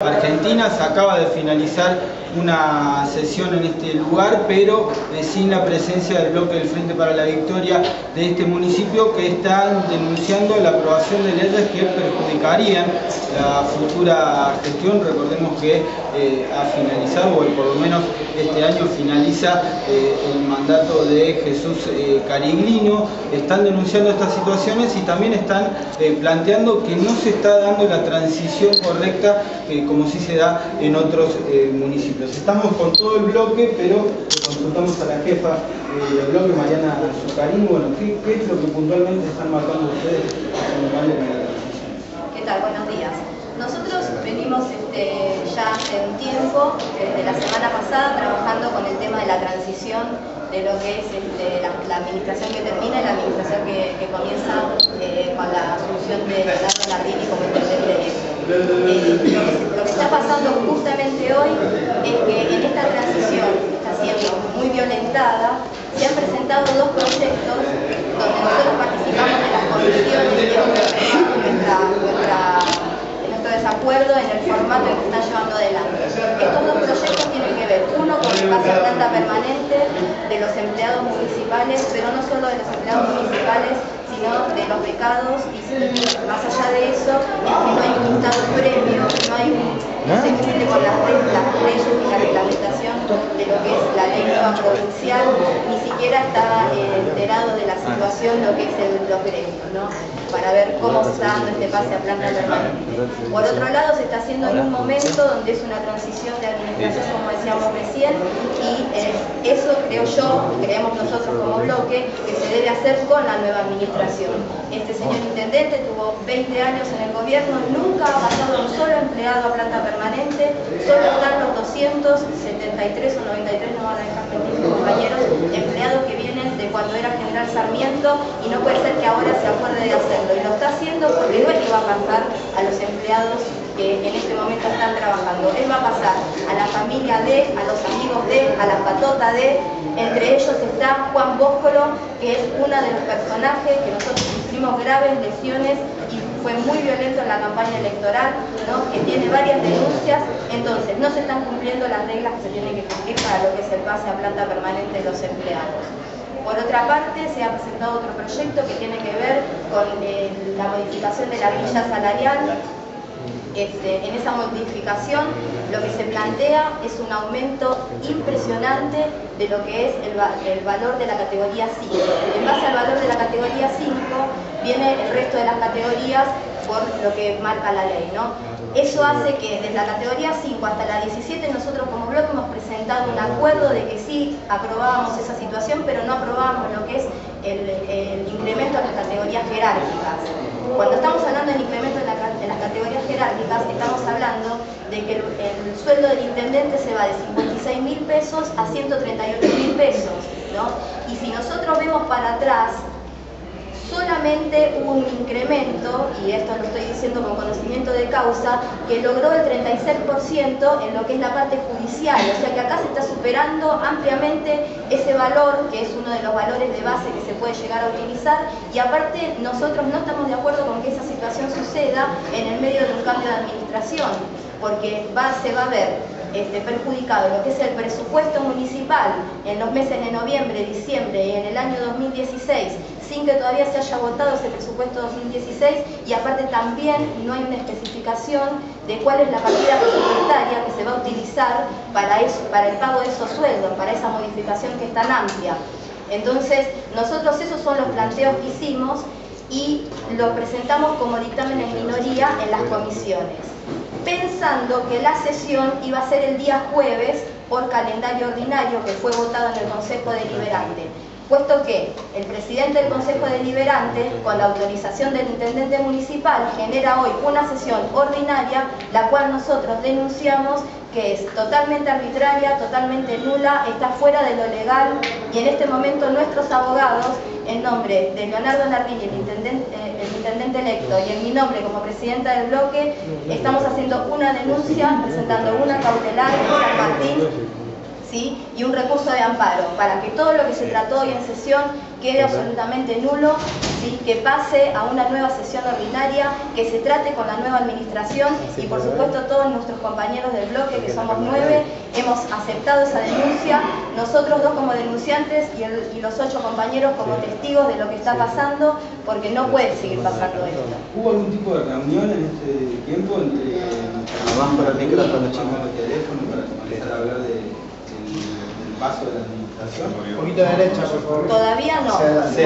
Argentina se acaba de finalizar una sesión en este lugar, pero eh, sin la presencia del bloque del Frente para la Victoria de este municipio que están denunciando la aprobación de leyes que perjudicarían la futura gestión. Recordemos que eh, ha finalizado, o por lo menos este año finaliza eh, el mandato de Jesús Cariglino. Están denunciando estas situaciones y también están planteando que no se está dando la transición correcta como sí se da en otros municipios. Estamos con todo el bloque, pero consultamos a la jefa del bloque, Mariana Zucarín. Bueno, ¿qué, es lo que puntualmente están marcando ustedes? ¿Qué tal? Buenos días. Nosotros venimos este, ya hace un tiempo, desde la semana pasada, trabajando con el tema de la transición de lo que es este, la, administración que termina y la administración que, comienza eh, con la asunción de Leonardo Nardini como intendente eh, está pasando justamente hoy es que en esta transición, que está siendo muy violentada, se han presentado dos proyectos donde nosotros participamos de las comisiones y hemos nuestro desacuerdo en el formato en que están llevando adelante. Estos dos proyectos tienen que ver, uno con el pase a planta permanente de los empleados municipales, pero no solo de los empleados municipales, sino de los pecados y más allá de eso es que no hay un estado no se cumple con las, leyes y la reglamentación de lo que es provincial, ni siquiera está eh, enterado de la situación lo que es el, los gremios, ¿no? para ver cómo está dando este pase a planta permanente. Por otro lado, se está haciendo en un momento donde es una transición de administración, como decíamos recién, y eh, eso creo yo, creemos nosotros como bloque, que se debe hacer con la nueva administración este señor intendente tuvo 20 años en el gobierno, nunca ha pasado un solo empleado a planta permanente, solo están los 273 o 93, no van a dejar compañeros, empleados que vienen de cuando era general Sarmiento y no puede ser que ahora se acuerde de hacerlo. Y lo está haciendo porque no es que va a pasar a los empleados que en este momento están trabajando. Él va a pasar a la familia de, a los amigos de, a la patota de, entre ellos está Juan Bóscoro, que es uno de los personajes que nosotros sufrimos graves lesiones y fue muy violento en la campaña electoral, que tiene varias denuncias, entonces no se están cumpliendo las reglas que se tienen que cumplir para lo que es el pase a planta permanente de los empleados. Por otra parte, se ha presentado otro proyecto que tiene que ver con eh, la modificación de la grilla salarial este, en esa modificación lo que se plantea es un aumento impresionante de lo que es el, valor de la categoría 5. En base al valor de la categoría 5 viene el resto de las categorías por lo que marca la ley. ¿no? Eso hace que desde la categoría 5 hasta la 17 nosotros como bloque hemos presentado un acuerdo de que sí aprobábamos esa situación, pero no aprobábamos lo que es el, el incremento de las categorías jerárquicas. Cuando estamos hablando del incremento de, las categorías jerárquicas, estamos hablando de que el, sueldo del intendente se va de 56 mil pesos a 138 mil pesos. ¿no? Y si nosotros vemos para atrás, solamente hubo un incremento, y esto lo estoy diciendo con conocimiento de causa, que logró el 36% en lo que es la parte judicial, o sea que acá se está superando ampliamente ese valor, que es uno de los valores de base que se puede llegar a utilizar, y aparte nosotros no estamos de acuerdo con que esa situación suceda en el medio de un cambio de administración, porque se va a ver este, perjudicado lo que es el presupuesto municipal en los meses de noviembre, diciembre y en el año 2016, sin que todavía se haya votado ese presupuesto 2016 y aparte también no hay una especificación de cuál es la partida presupuestaria que se va a utilizar para, el pago de esos sueldos, para esa modificación que es tan amplia. Entonces, nosotros esos son los planteos que hicimos y lo presentamos como dictamen en minoría en las comisiones pensando que la sesión iba a ser el día jueves por calendario ordinario que fue votado en el Consejo Deliberante, puesto que el presidente del Consejo Deliberante, con la autorización del intendente municipal, genera hoy una sesión ordinaria, la cual nosotros denunciamos que es totalmente arbitraria, totalmente nula, está fuera de lo legal y en este momento nuestros abogados, en nombre de Leonardo Nardini, el intendente, eh, el intendente electo, y en mi nombre como presidenta del bloque, estamos haciendo una denuncia, presentando una cautelar en San Martín ¿sí? y un recurso de amparo, para que todo lo que se trató hoy en sesión quede absolutamente nulo, ¿sí? que pase a una nueva sesión ordinaria, que se trate con la nueva administración y por supuesto todos nuestros compañeros del bloque, que somos nueve, hemos aceptado esa denuncia, nosotros dos como denunciantes y, los ocho compañeros como testigos de lo que está pasando, porque no puede seguir pasando esto. ¿Hubo algún tipo de reunión en este tiempo entre... Abajo el micrófono, chicos. teléfono para comenzar a hablar de, del paso de la un poquito de derecha, por favor. Todavía no. Adelante.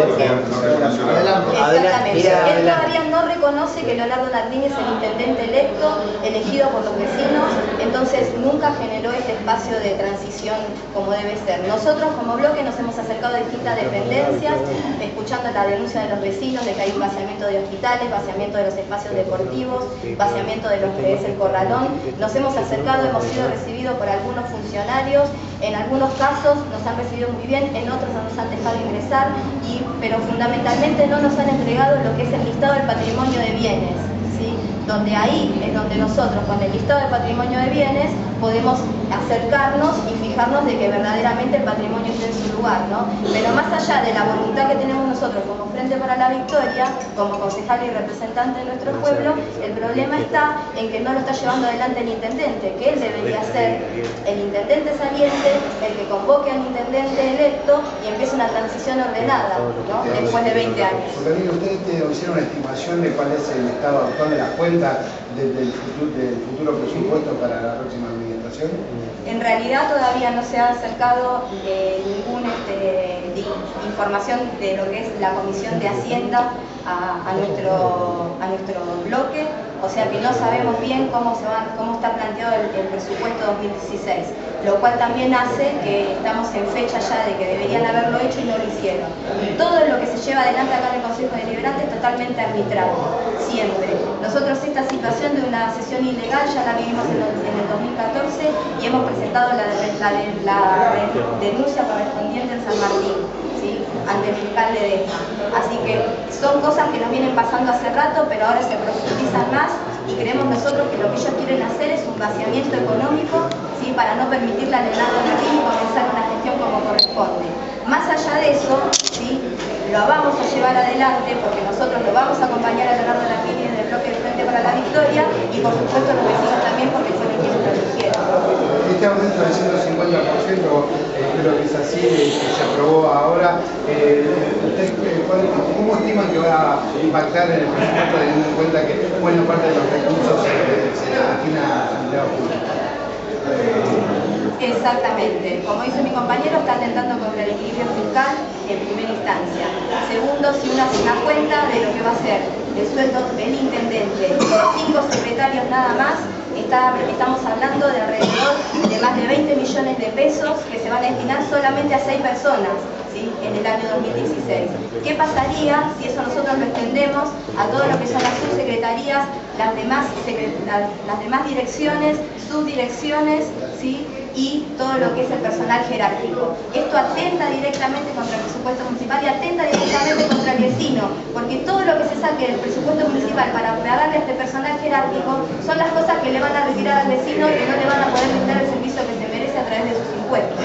Exactamente. Él todavía no reconoce que Leonardo Nardini es el intendente electo, elegido por los vecinos, entonces nunca generó este espacio de transición como debe ser. Nosotros como bloque nos hemos acercado a distintas dependencias, escuchando la denuncia de los vecinos de que hay un vaciamiento de hospitales, vaciamiento de los espacios deportivos, vaciamiento de lo que es el corralón. Nos hemos acercado, hemos sido recibidos por algunos funcionarios, en algunos casos nos han recibido muy bien, en otros no nos han dejado ingresar, y, pero fundamentalmente no nos han entregado lo que es el listado del patrimonio de bienes, ¿sí? donde ahí es donde nosotros con el listado de patrimonio de bienes podemos acercarnos y fijarnos de que verdaderamente el patrimonio esté en su lugar, ¿no? Pero más allá de la voluntad que tenemos nosotros como Frente para la Victoria, como concejal y representante de nuestro pueblo, el problema está en que no lo está llevando adelante el intendente, que él debería ser el intendente saliente, el que convoque al intendente electo y empiece una transición ordenada, ¿no? Después de 20 años. ¿ustedes hicieron una estimación de cuál es el estado actual de las cuentas del, futuro, presupuesto para la próxima administración? En realidad todavía no se ha acercado eh, ninguna este, información de lo que es la Comisión de Hacienda a, nuestro, a nuestro bloque, o sea que no sabemos bien cómo, se van, cómo está planteado el, presupuesto 2016, lo cual también hace que estamos en fecha ya de que deberían haberlo hecho y no lo hicieron. Todo lo que se lleva adelante acá en el Consejo Deliberante es totalmente arbitrario, siempre. Nosotros esta situación de una sesión ilegal ya la vivimos en, el 2014 y hemos presentado la, la denuncia correspondiente en San Martín ante el fiscal de Así que son cosas que nos vienen pasando hace rato, pero ahora se profundizan más y creemos nosotros que lo que ellos quieren hacer es un vaciamiento económico ¿sí? para no permitirle a Leonardo Martín comenzar una gestión como corresponde. Más allá de eso, ¿sí? lo vamos a llevar adelante porque nosotros lo vamos a acompañar a Leonardo Martín para la Victoria y por supuesto los vecinos también porque fueron quienes lo eligieron. Este aumento del 150% creo que es así, que se aprobó ahora. Eh, ¿Cómo estiman que va a impactar en el presupuesto teniendo en cuenta que buena parte de los recursos se destina a empleados públicos? Exactamente. Como dice mi compañero, está atentando contra el equilibrio fiscal en primera instancia. Segundo, si uno hace una cuenta de lo que va a ser el sueldo del intendente cinco secretarios nada más, estamos hablando de alrededor de más de 20 millones de pesos que se van a destinar solamente a seis personas en el año 2016. ¿Qué pasaría si eso nosotros lo extendemos a todo lo que son las subsecretarías, las demás, las demás direcciones, subdirecciones, ¿sí? Y todo lo que es el personal jerárquico. Esto atenta directamente contra el presupuesto municipal y atenta directamente contra el vecino, porque todo lo que se saque del presupuesto municipal para pagarle a este personal jerárquico son las cosas que le van a retirar al vecino y no le van a poder brindar el servicio que se merece a través de sus impuestos.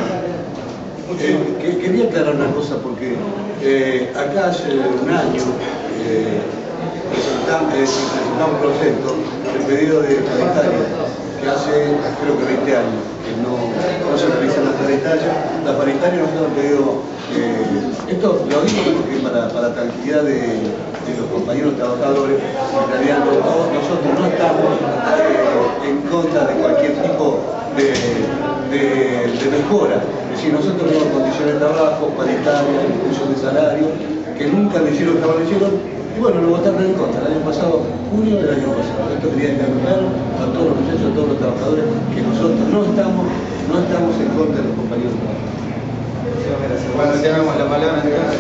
quería aclarar una cosa, porque eh, acá hace un año eh, presentamos, un proyecto de pedido de paritaria que hace creo que 20 años que no, se utilizan las paritarias. Las paritarias nos han pedido, eh, esto lo digo porque para, para tranquilidad de, los compañeros trabajadores, nosotros no estamos en contra de cualquier tipo de, mejora. Es decir, nosotros tenemos condiciones de trabajo, paritarias, inclusión de salario, que nunca le hicieron, establecieron y bueno, lo votaron en contra el año pasado, junio del año pasado. Esto quería claro a todos los muchachos, a todos los trabajadores, que nosotros no estamos, no estamos en contra de los compañeros. Bueno, tenemos la palabra